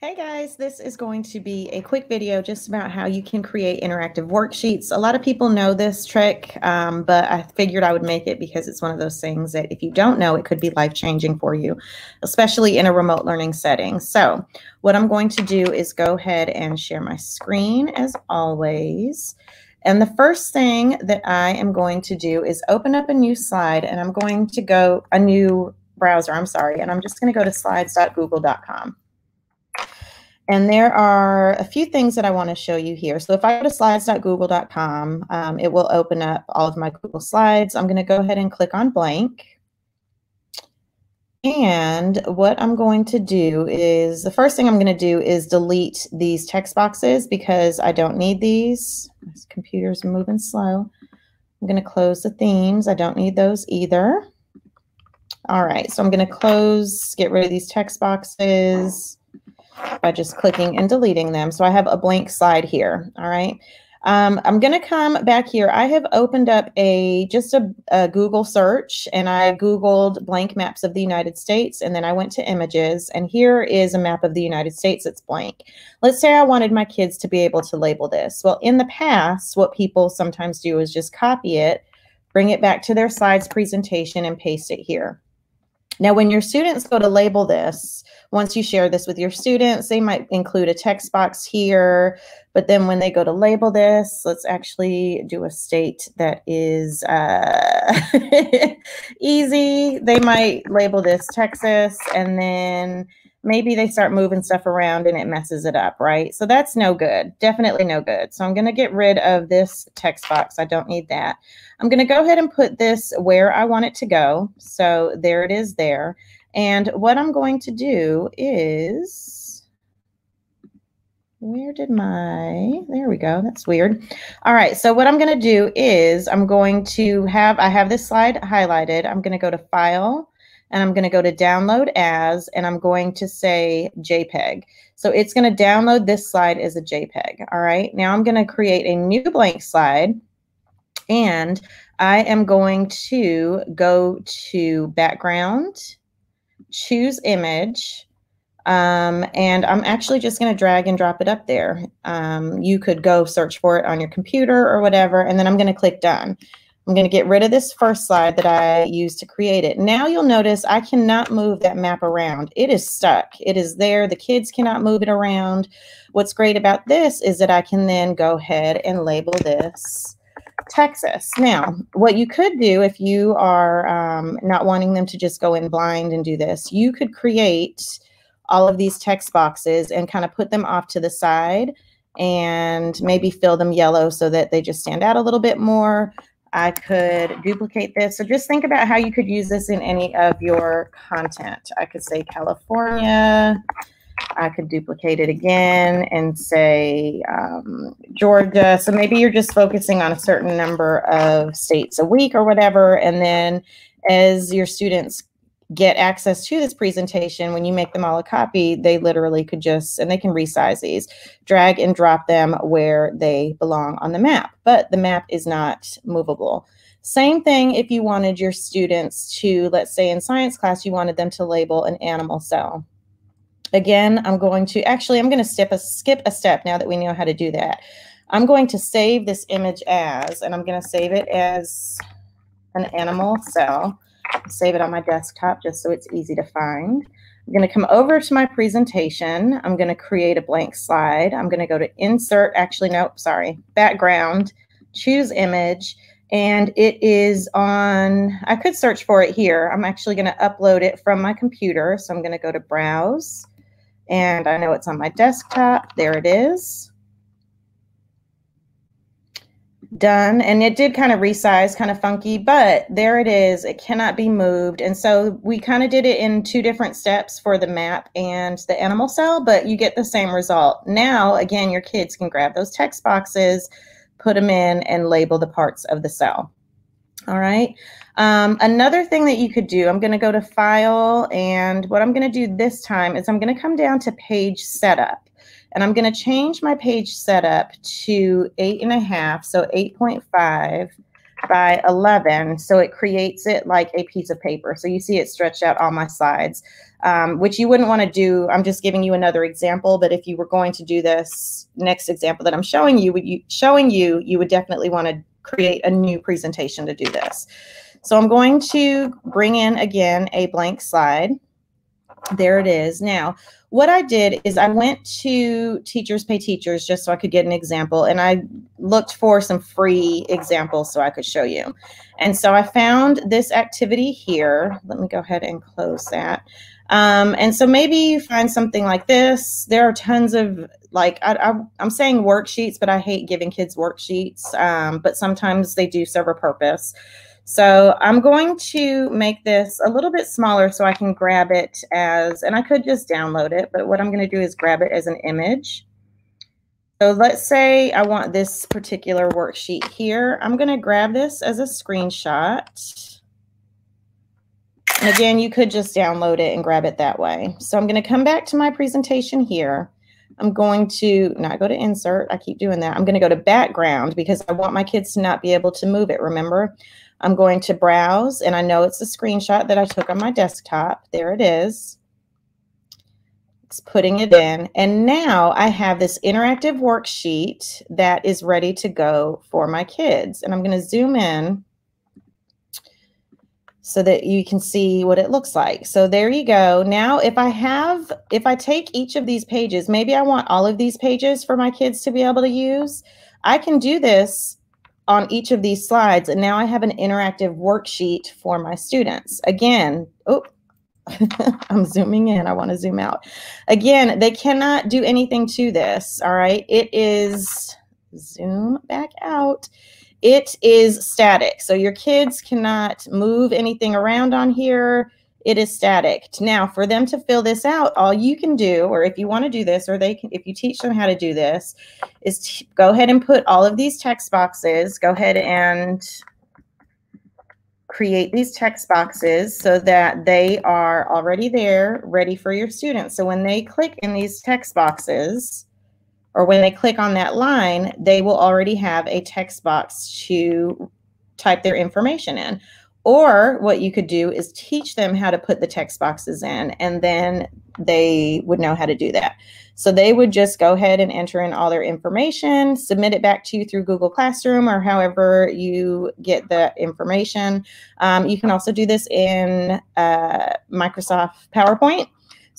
Hey guys, this is going to be a quick video just about how you can create interactive worksheets. A lot of people know this trick, um, but I figured I would make it because it's one of those things that if you don't know, it could be life-changing for you, especially in a remote learning setting. So what I'm going to do is go ahead and share my screen as always. And the first thing that I am going to do is open up a new slide and I'm going to go a new browser, I'm sorry, and I'm just going to go to slides.google.com. And there are a few things that I want to show you here. So if I go to slides.google.com, um, it will open up all of my Google Slides. I'm going to go ahead and click on blank. And what I'm going to do is, the first thing I'm going to do is delete these text boxes because I don't need these. This computer's moving slow. I'm going to close the themes. I don't need those either. All right, so I'm going to close, get rid of these text boxes by just clicking and deleting them. So I have a blank slide here. All right. Um, I'm going to come back here. I have opened up a just a, a, Google search and I Googled blank maps of the United States and then I went to images and here is a map of the United States that's blank. Let's say I wanted my kids to be able to label this. Well, in the past, what people sometimes do is just copy it, bring it back to their slides presentation and paste it here. Now, when your students go to label this, once you share this with your students, they might include a text box here, but then when they go to label this, let's actually do a state that is uh, easy. They might label this Texas and then maybe they start moving stuff around and it messes it up, right? So that's no good, definitely no good. So I'm gonna get rid of this text box. I don't need that. I'm gonna go ahead and put this where I want it to go. So there it is there. And what I'm going to do is, where did my, there we go, that's weird. All right, so what I'm gonna do is I'm going to have, I have this slide highlighted. I'm gonna go to File, and I'm going to go to download as, and I'm going to say JPEG. So it's going to download this slide as a JPEG. All right. Now I'm going to create a new blank slide and I am going to go to background, choose image, um, and I'm actually just going to drag and drop it up there. Um, you could go search for it on your computer or whatever, and then I'm going to click done. I'm going to get rid of this first slide that I used to create it. Now you'll notice I cannot move that map around. It is stuck. It is there. The kids cannot move it around. What's great about this is that I can then go ahead and label this Texas. Now, what you could do if you are um, not wanting them to just go in blind and do this, you could create all of these text boxes and kind of put them off to the side and maybe fill them yellow so that they just stand out a little bit more. I could duplicate this. So just think about how you could use this in any of your content. I could say California. I could duplicate it again and say um, Georgia. So maybe you're just focusing on a certain number of states a week or whatever. And then as your students get access to this presentation, when you make them all a copy, they literally could just, and they can resize these, drag and drop them where they belong on the map, but the map is not movable. Same thing if you wanted your students to, let's say in science class, you wanted them to label an animal cell. Again, I'm going to, actually, I'm going to skip a, skip a step now that we know how to do that. I'm going to save this image as, and I'm going to save it as an animal cell save it on my desktop just so it's easy to find. I'm going to come over to my presentation. I'm going to create a blank slide. I'm going to go to insert, actually, nope, sorry, background, choose image, and it is on, I could search for it here. I'm actually going to upload it from my computer. So I'm going to go to browse, and I know it's on my desktop. There it is done and it did kind of resize kind of funky but there it is it cannot be moved and so we kind of did it in two different steps for the map and the animal cell but you get the same result. Now again your kids can grab those text boxes put them in and label the parts of the cell. All right um, another thing that you could do i'm going to go to file and what i'm going to do this time is i'm going to come down to page setup and I'm going to change my page setup to eight and a half, so 8.5 by 11. So it creates it like a piece of paper. So you see it stretched out all my slides. um, which you wouldn't want to do. I'm just giving you another example, but if you were going to do this next example that I'm showing you, would you showing you, you would definitely want to create a new presentation to do this. So I'm going to bring in again a blank slide. There it is. Now, what I did is I went to Teachers Pay Teachers just so I could get an example, and I looked for some free examples so I could show you. And so I found this activity here. Let me go ahead and close that. Um, and so maybe you find something like this. There are tons of like I, am saying worksheets, but I hate giving kids worksheets. Um, but sometimes they do serve a purpose. So I'm going to make this a little bit smaller so I can grab it as, and I could just download it, but what I'm going to do is grab it as an image. So let's say I want this particular worksheet here. I'm going to grab this as a screenshot. And again, you could just download it and grab it that way. So I'm going to come back to my presentation here. I'm going to not go to insert. I keep doing that. I'm going to go to background because I want my kids to not be able to move it. Remember, I'm going to browse and I know it's a screenshot that I took on my desktop. There it is. It's putting it in. And now I have this interactive worksheet that is ready to go for my kids. And I'm going to zoom in so that you can see what it looks like. So there you go. Now, if I have, if I take each of these pages, maybe I want all of these pages for my kids to be able to use. I can do this on each of these slides. And now I have an interactive worksheet for my students. Again, oh, I'm zooming in. I want to zoom out. Again, they cannot do anything to this. All right. It is zoom back out. It is static. So your kids cannot move anything around on here it is static. Now, for them to fill this out, all you can do, or if you want to do this, or they can, if you teach them how to do this, is go ahead and put all of these text boxes, go ahead and create these text boxes so that they are already there, ready for your students. So when they click in these text boxes, or when they click on that line, they will already have a text box to type their information in. Or what you could do is teach them how to put the text boxes in, and then they would know how to do that. So they would just go ahead and enter in all their information, submit it back to you through Google Classroom or however you get the information. Um, you can also do this in uh, Microsoft PowerPoint.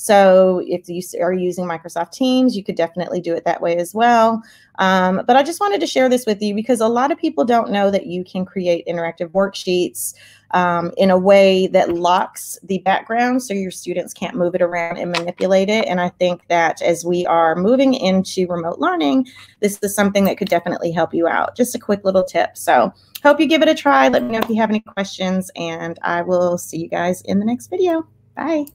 So if you are using Microsoft Teams, you could definitely do it that way as well. Um, but I just wanted to share this with you because a lot of people don't know that you can create interactive worksheets um, in a way that locks the background so your students can't move it around and manipulate it. And I think that as we are moving into remote learning, this is something that could definitely help you out. Just a quick little tip. So hope you give it a try. Let me know if you have any questions and I will see you guys in the next video. Bye.